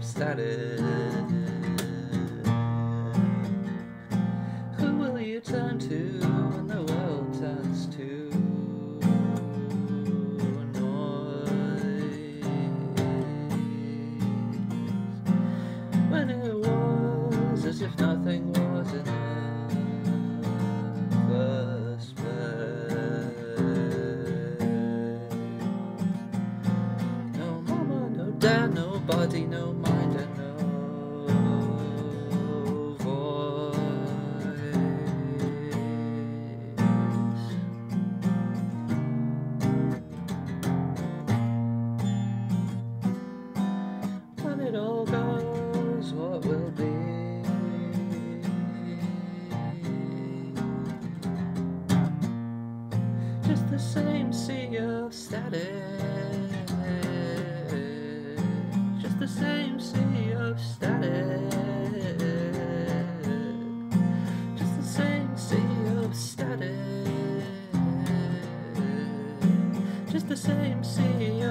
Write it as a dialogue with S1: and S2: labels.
S1: scattered. Who will you turn to when the world turns to noise? When it was as if nothing was dad, nobody, no mind, and no voice. When it all goes, what will be? Just the same sea of static. the same sea